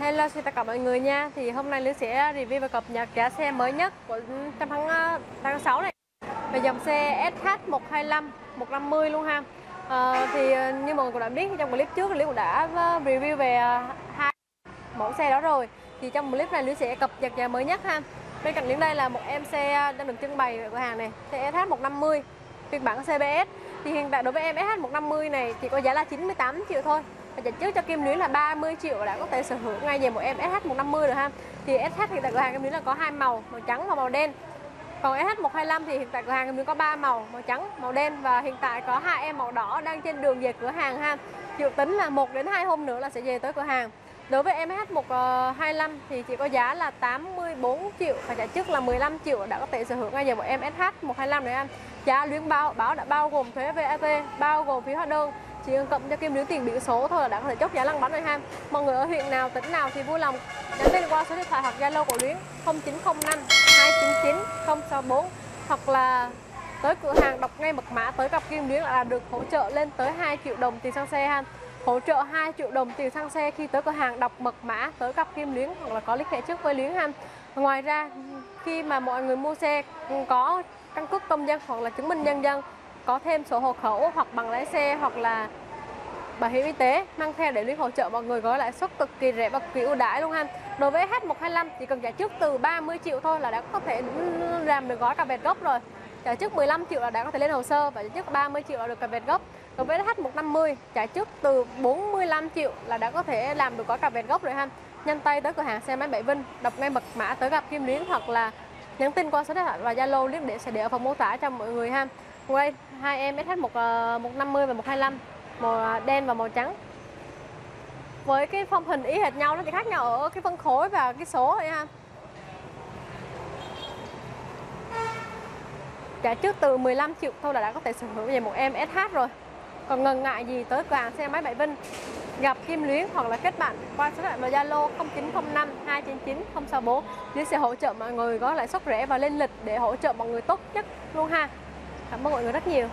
Hello xin tất cả mọi người nha. Thì hôm nay Lưu sẽ review và cập nhật giá xe mới nhất của trong tháng, ờ, tháng 6 này. Về dòng xe SH125 150 luôn ha. À, Thì ờ, như mọi người cũng đã biết trong clip trước Lưu cũng đã review về hai mẫu xe đó rồi. Thì trong clip này Lưu sẽ cập nhật giá mới nhất ha. Bên cạnh đến đây là một em xe đang được trưng bày ở cửa hàng này Xe SH150 phiên bản CBS Thì hiện tại đối với em SH150 này chỉ có giá là 98 triệu thôi và trả trước cho Kim Luyến là 30 triệu đã có thể sở hữu ngay về một em SH150 rồi ha. Thì SH hiện tại cửa hàng Kim Luyến là có hai màu màu trắng và màu đen. Còn SH125 thì hiện tại cửa hàng Kim Luyến có 3 màu màu trắng màu đen và hiện tại có hai em màu đỏ đang trên đường về cửa hàng ha. Dự tính là một đến hai hôm nữa là sẽ về tới cửa hàng. Đối với em SH125 ờ, thì chỉ có giá là 84 triệu và trả trước là 15 triệu đã có thể sở hữu ngay về một em SH125 này em. Giá luyến báo báo đã bao gồm thuế VAT, bao gồm phí hóa đơn chỉ cần cộng cho kim điếu tiền biển số thôi là đã có thể chốt giá lăn bánh rồi ha. Mọi người ở huyện nào, tỉnh nào thì vui lòng nhắn tin qua số điện thoại hoặc zalo của luyến 0905 299 064 hoặc là tới cửa hàng đọc ngay mật mã tới gặp kim luyến là được hỗ trợ lên tới 2 triệu đồng tiền xăng xe ha. Hỗ trợ 2 triệu đồng tiền xăng xe khi tới cửa hàng đọc mật mã tới gặp kim luyến hoặc là có liên hệ trước với luyến ha. Ngoài ra, khi mà mọi người mua xe có căn cước công dân hoặc là chứng minh nhân dân có thêm sổ hộ khẩu hoặc bằng lái xe hoặc là bảo hiểm y tế mang theo để liên hỗ trợ mọi người gói lãi suất cực kỳ rẻ và cực kỳ ưu đãi luôn ha đối với H125 chỉ cần trả trước từ 30 triệu thôi là đã có thể làm được gói cà vẹt gốc rồi. Trả trước 15 triệu là đã có thể lên hồ sơ và trả trước 30 triệu là được cà vẹt gốc. Đối với H150 trả trước từ 45 triệu là đã có thể làm được gói cà vẹt gốc rồi ha nhanh tay tới cửa hàng xe máy Bảy Vinh, đọc ngay mật mã tới gặp Kim Luyến hoặc là nhắn tin qua số điện thoại và Zalo liên để sẽ để ở phần mô tả cho mọi người ha quay hai em SH1 150 ờ, và 125 màu ờ, đen và màu trắng. Với cái phong hình y hệt nhau nó chỉ khác nhau ở cái phân khối và cái số thôi ha. Trả trước từ 15 triệu thôi là đã có thể sở hữu về một em SH rồi. Còn ngần ngại gì tới cửa hàng xe máy Bảy Vinh. Gặp Kim Luyến hoặc là kết bạn qua số điện thoại Zalo 0905 299 064 Luyến sẽ hỗ trợ mọi người có lãi suất rẻ và lên lịch để hỗ trợ mọi người tốt nhất luôn ha cảm ơn mọi người rất nhiều.